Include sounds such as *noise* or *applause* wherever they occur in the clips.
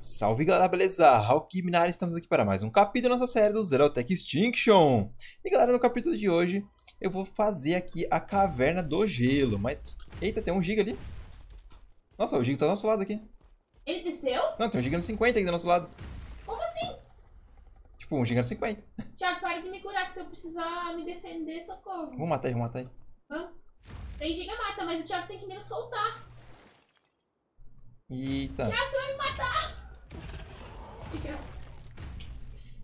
Salve galera, beleza? Hawk Minari, estamos aqui para mais um capítulo da nossa série do Zerotech Extinction. E galera, no capítulo de hoje eu vou fazer aqui a Caverna do Gelo. Mas, eita, tem um giga ali. Nossa, o giga tá do nosso lado aqui. Ele desceu? Não, tem um giga no 50 aqui do nosso lado. Como assim? Tipo, um giga no 50. Tiago, para de me curar, que se eu precisar me defender, socorro. Vamos matar ele, vamos matar ele. Vamos. Tem giga mata, mas o Tiago tem que me soltar. Eita. Tiago, você vai me matar!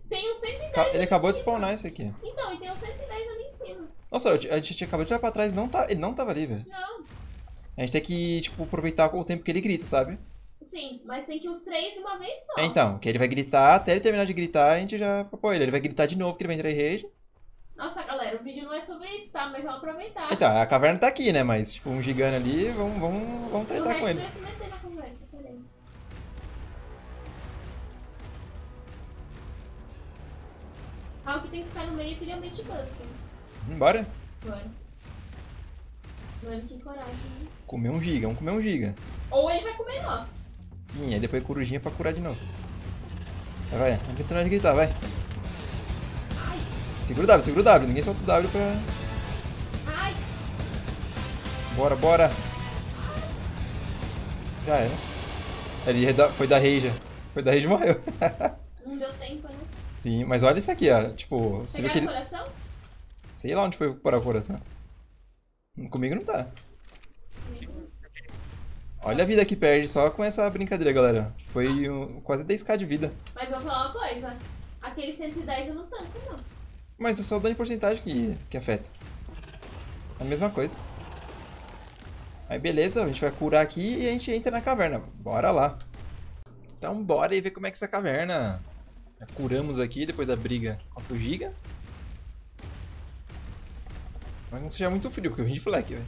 Tem um 110 Ca- Ele acabou de spawnar esse aqui. Então, e tem um 110 ali em cima. Nossa, a gente acabou de olhar pra trás e não tá, ele não tava ali, velho. Não. A gente tem que, tipo, aproveitar o tempo que ele grita, sabe? Sim, mas tem que os três de uma vez só. É, então, que ele vai gritar, até ele terminar de gritar, a gente já apoia ele. Ele vai gritar de novo, que ele vai entrar em rage. Nossa, galera, o vídeo não é sobre isso, tá? Mas vamos aproveitar. Então, a caverna tá aqui, né? Mas, tipo, um gigante ali, vamos, vamos, vamos o tretar com ele. Hulk tem que ficar no meio e criar um buster. Bora? Bora. Mano, que coragem. hein? Comer um giga, vamos comer um giga. Ou ele vai comer nós. Sim, aí depois corujinha pra curar de novo. Vai, vai, vamos terminar de gritar, vai. Ai, Segura o W, segura o W, ninguém solta o W pra... ai. Bora, bora. Já era. Ele foi da rage. Foi da rage e morreu. *laughs* Não deu tempo, né? Sim, mas olha isso aqui, ó. Tipo, você viu que ele... coração? Sei lá onde foi parar o coração. Comigo não tá. Olha a vida que perde só com essa brincadeira, galera. Foi um- quase 10k de vida. Mas vou falar uma coisa. Aquele 110 eu não tanco, não. Mas é só o dano em porcentagem que, que afeta. É a mesma coisa. Aí beleza, a gente vai curar aqui e a gente entra na caverna. Bora lá. Então bora e ver como é que é essa caverna. Já curamos aqui depois da briga contra o Giga. Mas não seja muito frio, porque eu vim de fleck, velho.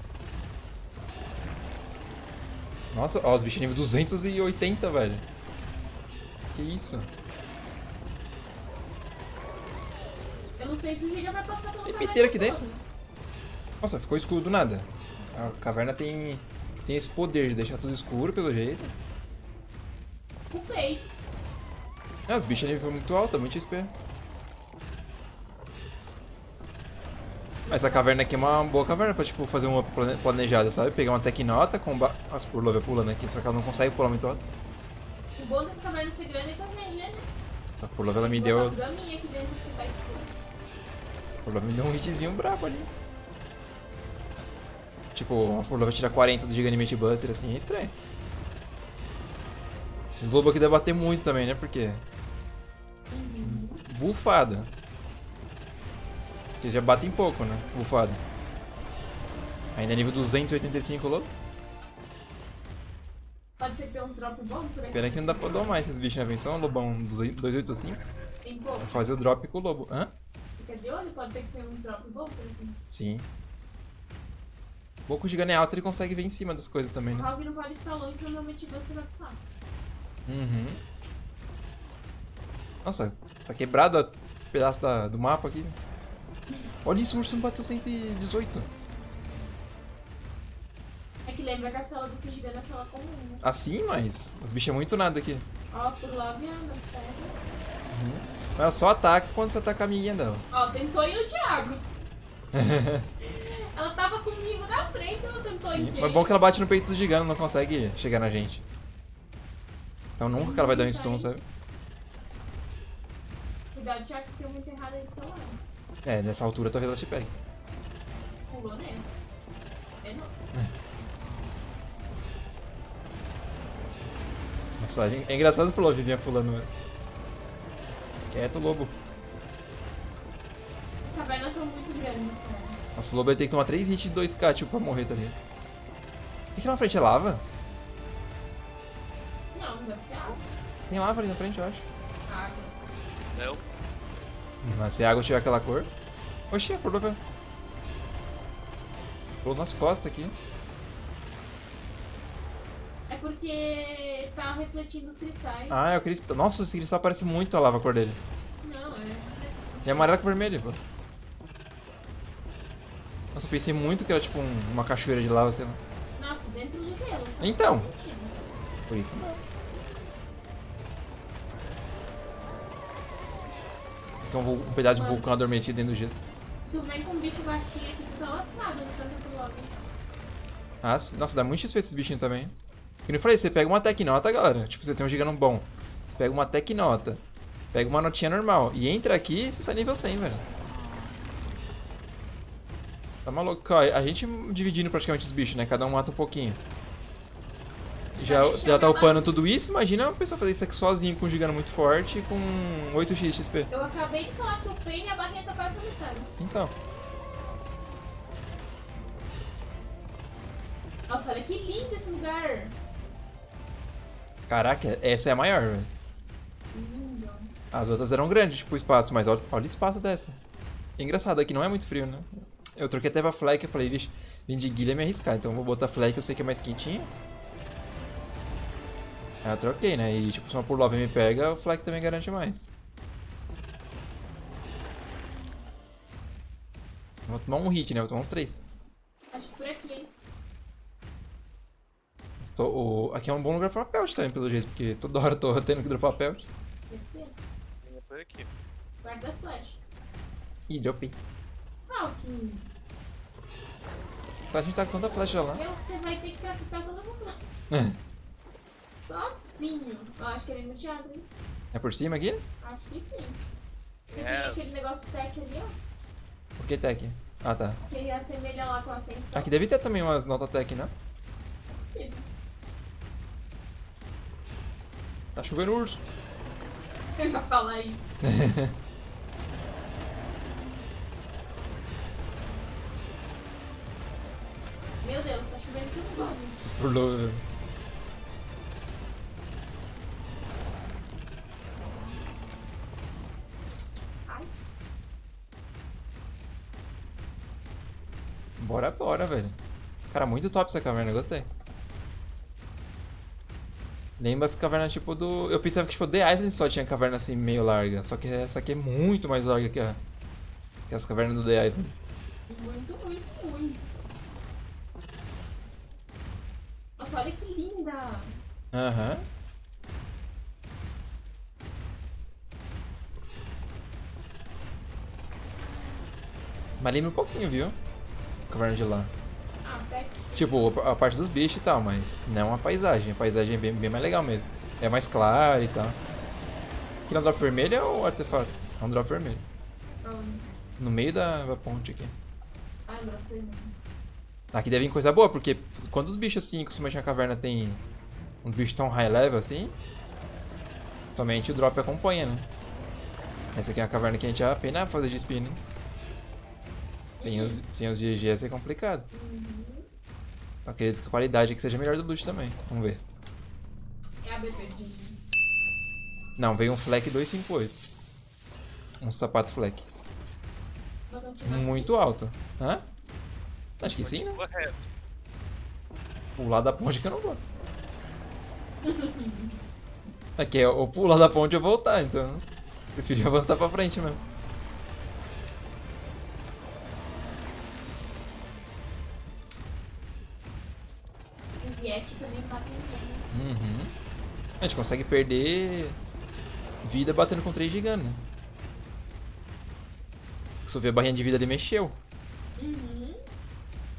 Nossa, ó, os bichos nível 280, velho. Que isso? Eu não sei se o Giga vai passar pelo Tem piteira aqui dentro? Nossa, ficou escuro do nada. A caverna tem, tem esse poder de deixar tudo escuro, pelo jeito. Culpei. Ah, os bichos nível muito alto, muito XP. Mas essa caverna aqui é uma boa caverna pra, tipo, fazer uma plane- planejada, sabe? Pegar uma Tecnota com... Ba... As Purlova pulando aqui, só que ela não consegue pular muito alto. O bom dessa caverna ser grande é que as né? Essa Purlova, ela me deu... gaminho aqui dentro que me deu um hitzinho brabo ali. Tipo, a Purlova tira 40 do Giganimate Buster, assim, é estranho. Esses lobos aqui devem bater muito também, né? Porque... Bufada. Porque já batem pouco, né? Bufada. Ainda é nível 285 lobo. Pode ser que tenha uns drop bons por aqui. Pena que não dá pra domar esses bichos, né? Vem só um lobão 285. Tem pouco. Vai fazer o drop com o lobo. Hã? Fica de olho, pode ter que ter uns drop bons por aqui. Sim. Pouco gigante é alto, ele consegue ver em cima das coisas também, O né? Hulk não pode ficar longe, senão o Multibuster vai precisar. Uhum. Nossa, tá quebrado o pedaço da- do mapa aqui. Olha isso, o urso bateu 118. É que lembra que a cela desse gigante é a cela comum, né? Assim, mas os bichos é muito nada aqui. Ó, por lá viando, terra. Mas só ataca quando você ataca a amiguinha dela. Ó, tentou ir no Thiago. *laughs* ela tava comigo na frente, ela tentou ir. Mas é bom que ela bate no peito do gigante, não consegue chegar na gente. Então nunca que ela vai dar um stun, sabe? Cuidado, Thiago, que tem muito errado aí lado. É, nessa altura talvez ela te pegue. Pulou nele. É não. Nossa, é engraçado pelo vizinha pulando. velho. Quieto, lobo. As cavernas são muito grandes, cara. Nossa, o lobo vai ter que tomar 3 hits de 2k, tipo, pra morrer, tá ligado? O que, que na frente é lava? Tem lava ali na frente, eu acho. Água. Não. Mas se a água tiver aquela cor. Oxi, a cor Pulou nas costas aqui. É porque tá refletindo os cristais. Ah, é o cristal. Nossa, esse cristal parece muito a lava a cor dele. Não, é. E é amarelo com vermelho, pô. Nossa, eu pensei muito que era tipo um- uma cachoeira de lava, sei lá. Nossa, dentro do gelo. Então. Por isso não. Um, vul- um pedaço de vulcão adormecido dentro do gelo. Tu vem com um bicho baixinho aqui, tu tá lascado no canto do logo. Ah, nossa, dá muito XP esses bichinhos também. Que nem eu falei, você pega uma Tecnota, galera. Tipo, você tem um gigano bom. Você pega uma Tecnota. Pega uma notinha normal. E entra aqui, você sai nível 100, velho. Tá maluco? A gente dividindo praticamente os bichos, né? Cada um mata um pouquinho. Já, já tá upando tudo isso, imagina uma pessoa fazer isso aqui sozinho com um gigano muito forte com 8x XP. Eu acabei de falar que o Pain e a barrinha tá quase conectada. Então, Nossa, olha que lindo esse lugar. caraca, essa é a maior, velho. Lindo. As outras eram grandes, tipo, o espaço, mas olha, olha o espaço dessa. É engraçado, aqui não é muito frio, né? Eu troquei até pra Fleck, eu falei, vixe, vim de guilha é me arriscar, então eu vou botar Fleck, eu sei que é mais quentinha. Aí eu troquei, né? E tipo, se uma por me pega, o Fleck também garante mais. Vou tomar um hit, né? Vou tomar uns três. Acho que por aqui, hein? Estou- Aqui é um bom lugar pra pelt também, pelo jeito, porque toda hora eu tô tendo que dropar pelt. Aqui. Tem por aqui. Guarda as flechas. Ih, dropei. Ah, o que... A gente tá com tanta flecha lá. Meu, você vai ter que captar todas as flechas. *laughs* Sozinho. Eu acho que ele não te abre, hein? É por cima aqui? Acho que sim. Porque É. tem aquele negócio tech ali, ó. Por que aqui? Ah, tá. Que ele assemelha lá com a ascensão. Aqui deve ter também umas nota tech, né? É possível. Tá chovendo urso. *laughs* Ele vai falar aí. *laughs* Meu Deus, tá chovendo tudo né? Esses pulou. Cara, muito top essa caverna, gostei. Lembra as cavernas tipo do. Eu pensava que tipo The Island só tinha caverna assim meio larga. Só que essa aqui é muito mais larga que, a... que as cavernas do The Island. muito, muito, muito. Nossa, olha que linda. Aham. Mas lembra um pouquinho, viu? A caverna de lá. Tipo, a parte dos bichos e tal, mas não a paisagem. A paisagem é bem, bem mais legal mesmo. É mais clara e tal. Aqui é um drop vermelho ou artefato? É um drop vermelho. Aonde? No meio da, da ponte aqui. Ah, foi não. Aqui deve vir coisa boa, porque quando os bichos assim, costumamente na caverna tem uns bichos tão high level assim, justamente o drop acompanha, né? Essa aqui é uma caverna que a gente já pena pra fazer de spin, né? Sem os, sem os GG ia ser complicado. Uhum. Eu acredito que a qualidade aqui seja melhor do loot também. Vamos ver. É a BP. Não, veio um Fleck 258. Um sapato Fleck. Muito alto. Hã? Acho que sim, né? Pular da ponte que eu não vou. Aqui é ou pular da ponte ou voltar, então. Prefiro avançar pra frente mesmo. A gente consegue perder vida batendo com três gigantes. né? Se eu ver a barrinha de vida ali mexeu. Uhum.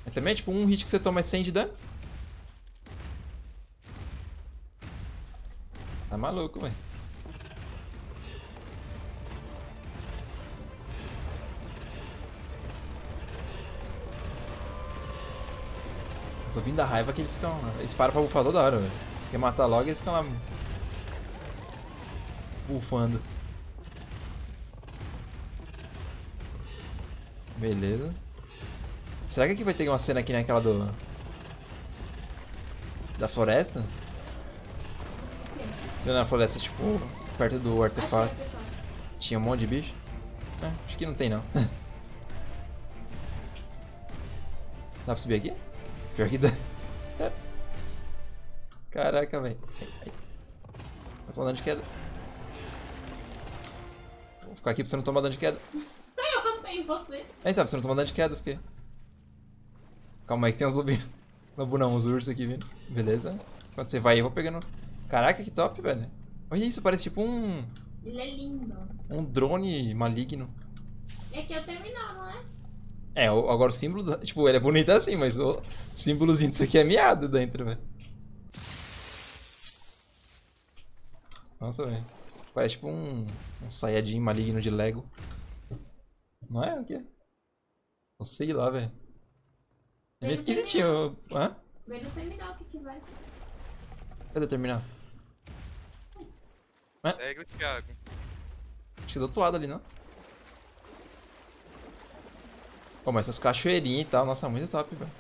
Mas também é tipo um hit que você toma é 100 de dano. Tá maluco, velho. Tô vindo da raiva que eles ficam. Eles param pra bufar toda hora, velho. Quer matar logo eles ficam lá. Bufando. Beleza. Será que aqui vai ter uma cena aqui naquela do. Da floresta? Cena na floresta, tipo, perto do artefato. artefato. Tinha um monte de bicho? É, acho que não tem não. *laughs* Dá pra subir aqui? Pior que dá. Caraca, velho. Eu tô dano de queda. Vou ficar aqui pra você não tomar dano de queda. Eu raspei em você. É, então, pra você não tomar dano de queda, fiquei. Calma aí que tem uns lobinhos. Lobo não, uns ursos aqui vindo. Beleza. Quando você vai, eu vou pegando. Caraca, que top, velho. Olha isso, parece tipo um. Ele é lindo. Um drone maligno. É que é o terminal, não é? É, agora o símbolo, tipo, ele é bonito assim, mas o símbolozinho disso aqui é miado dentro, velho. Nossa, velho. Parece tipo um, um Saiyajin maligno de Lego. Não é? O quê? Não sei lá, velho. É meio tem esquisitinho. Hã? Vem no terminal o que que vai. Cadê terminar? Pega o Thiago. Acho que do outro lado ali, não? Pô, mas essas cachoeirinhas e tal, nossa, muito top, velho.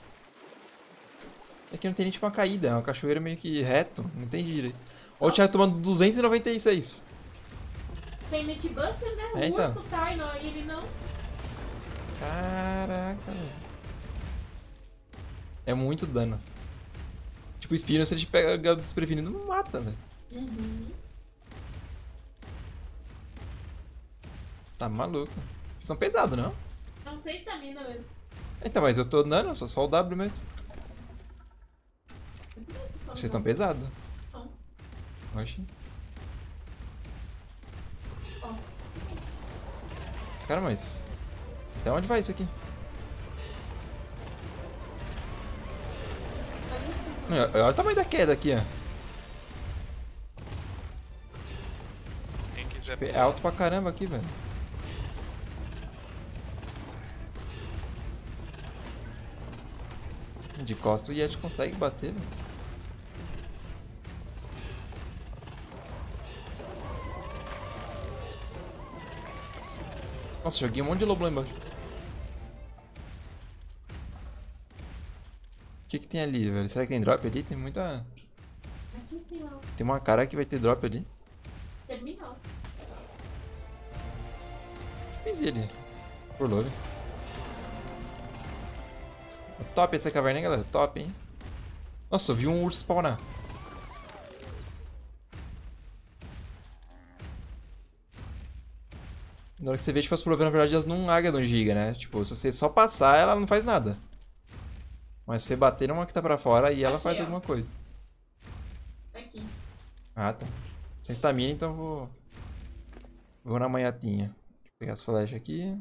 Aqui não tem nem tipo uma caída, é uma cachoeira meio que reto, não entendi direito. Olha o Thiago tomando 296. Tem Mythbuster, né? O É, então. urso tá e ele não. Caraca, velho. É muito dano. Tipo, o Spino, se ele te pega desprevenido, mata, velho. Uhum. Tá maluco. Vocês são pesados, não? Não sei estamina mesmo. Então, mas eu tô dando, sou só o W mesmo. Só Vocês estão pesados. Ó. Cara, mas. Até onde vai isso aqui? Olha o tamanho da queda aqui, ó. É alto pra caramba aqui, velho. De costas o Yeti consegue bater, velho. Nossa, joguei um monte de lobo lá embaixo. O que que tem ali, velho? Será que tem drop ali? Tem muita... Aqui em cima, ó. Tem uma cara que vai ter drop ali. terminal. Fiz ele. Por love. Top essa caverna, hein, galera? Top, hein? Nossa, eu vi um urso spawnar. Na hora que você vê, tipo, as provas, na verdade, elas não agam giga, né? Tipo, se você só passar, ela não faz nada. Mas se você bater numa que tá pra fora, aí ela Achei, faz ó. alguma coisa. Tá aqui. Ah, tá. Sem estamina, então vou... Vou na manhatinha. Deixa eu pegar as flechas aqui.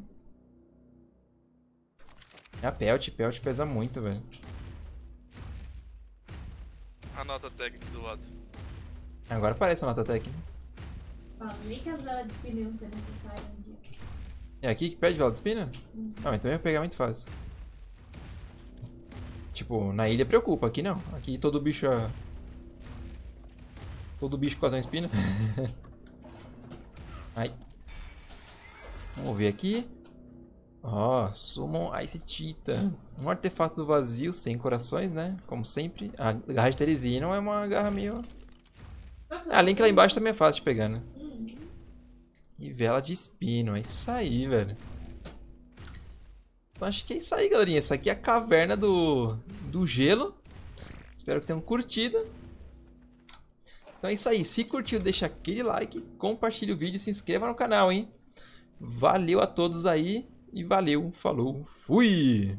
É a pelt, pelt pesa muito, velho. A tag aqui do lado. Agora aparece a nota técnica. Que as velas de espinho iam ser necessárias um dia. É aqui que pede vela de espina? Uhum. Não, então ia pegar muito fácil. Tipo, na ilha preocupa, aqui não. Aqui todo bicho é... Todo bicho quase uma espina. *laughs* Ai. Vamos ver aqui. Ó, Summon Ice Cheetah. Um artefato do vazio, sem corações, né? Como sempre. A garra de Teresina é uma garra meio... Nossa, Ah, a link lá embaixo também é fácil de pegar, né? E vela de espino, é isso aí, velho. Então, acho que é isso aí, galerinha. Essa aqui é a caverna do, do gelo. Espero que tenham curtido. Então é isso aí. Se curtiu, deixa aquele like, compartilha o vídeo e se inscreva no canal, hein? Valeu a todos aí e valeu, falou, fui!